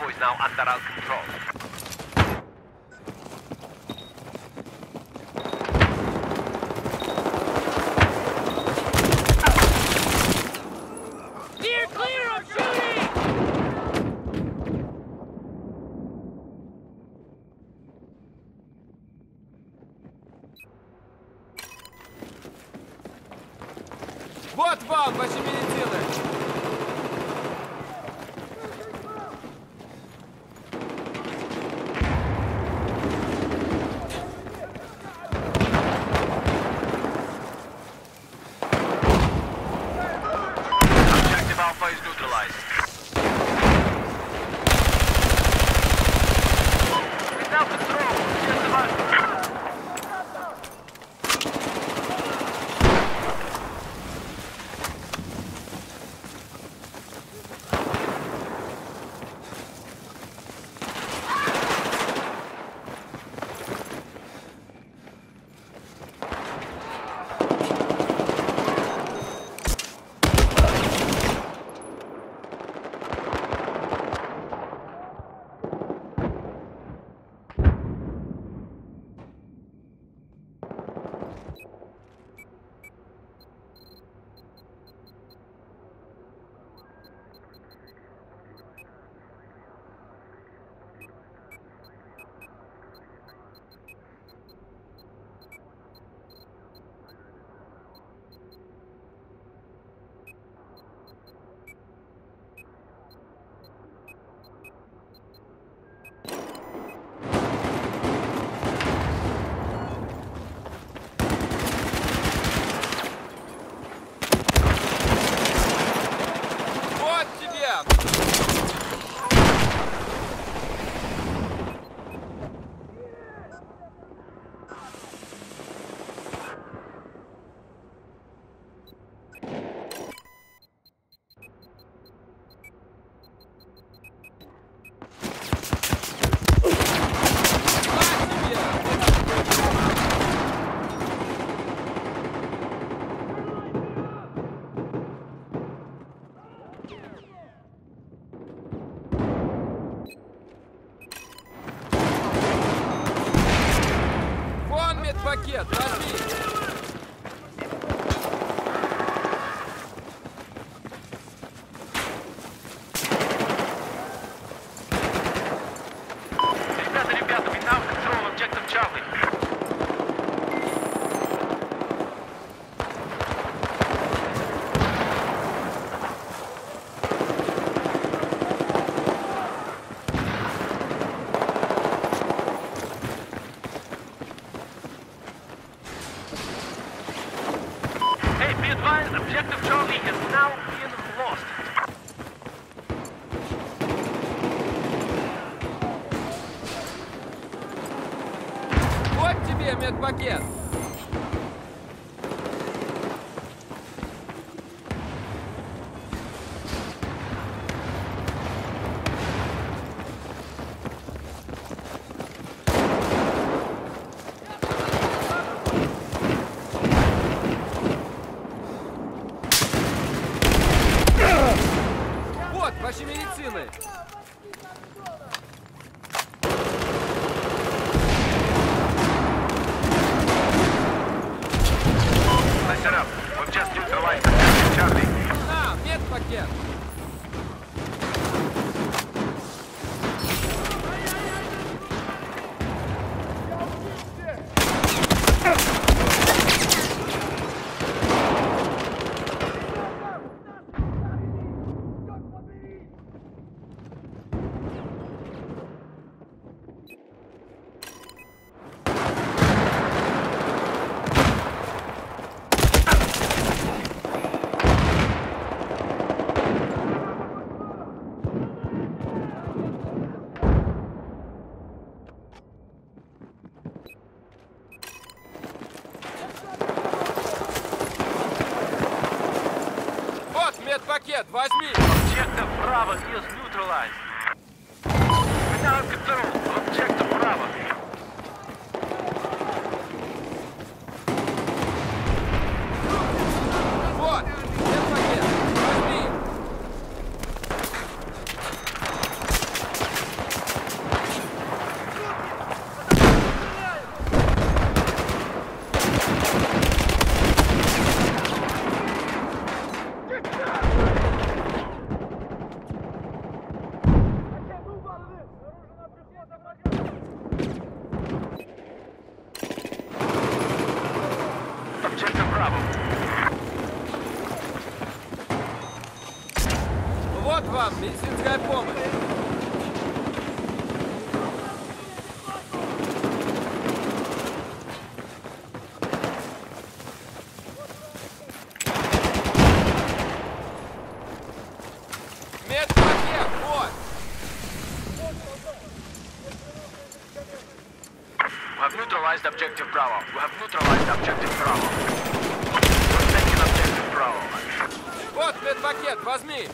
Bravo is now under our control. Steer clear of shooting! Вот вам ваши медицины! Neutralized. Вот тебе медпакет! Вот ваши медицины! Listen up. We've just neutralized objective Charlie. На, медпакет! Вот медпакет, возьми! Neutralized. We now have control of Objective Bravo. Вот, медпакет, возьми! Медицинская помощь! Медпакет, вот! We have neutralized objective Bravo. We have neutralized objective Bravo. We're taking objective Bravo. Вот медпакет, возьми!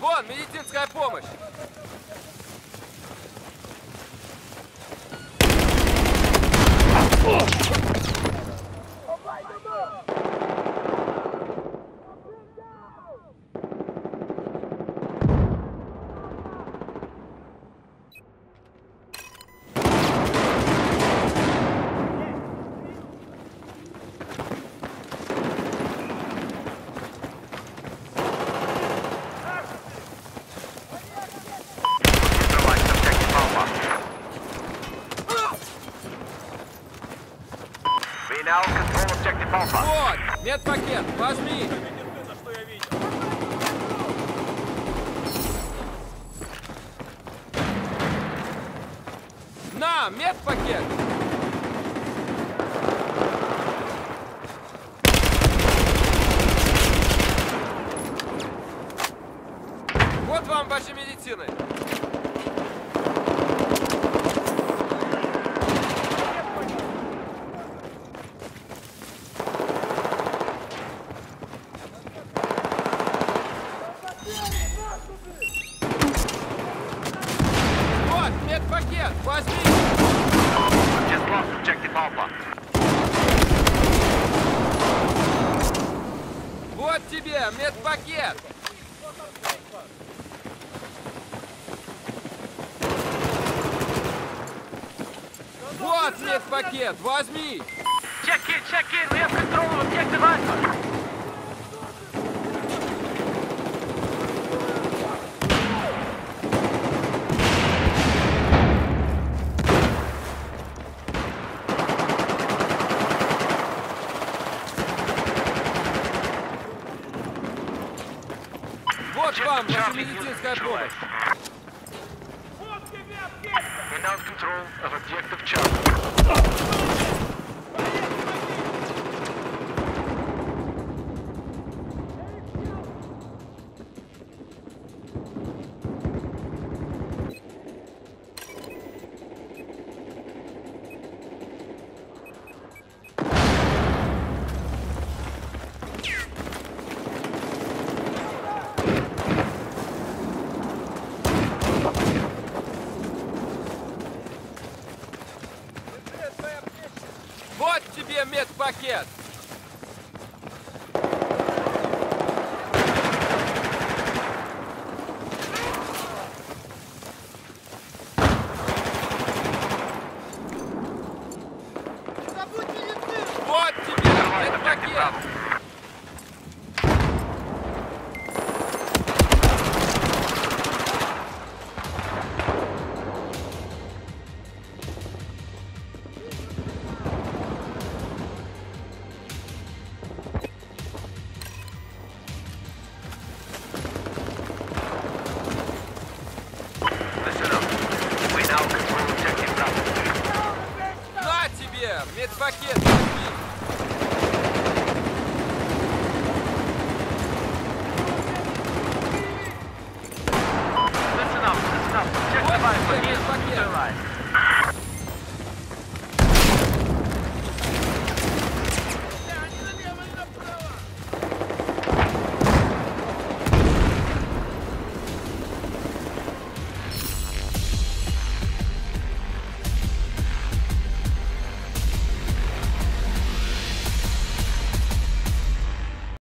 Вон, медицинская помощь! Neutralized objective Alpha. We now control objective Alpha. Вот, медпакет, возьми! На, медпакет! Вот вам ваши медицины! Вот, медпакет, возьми! Just lost Alpha. Вот тебе медпакет! Вот медпакет, возьми! Check in, check in. We have control of objective Alpha. Вот вам ваша медицинская помощь! We now have control of objective Charlie. Медпакет!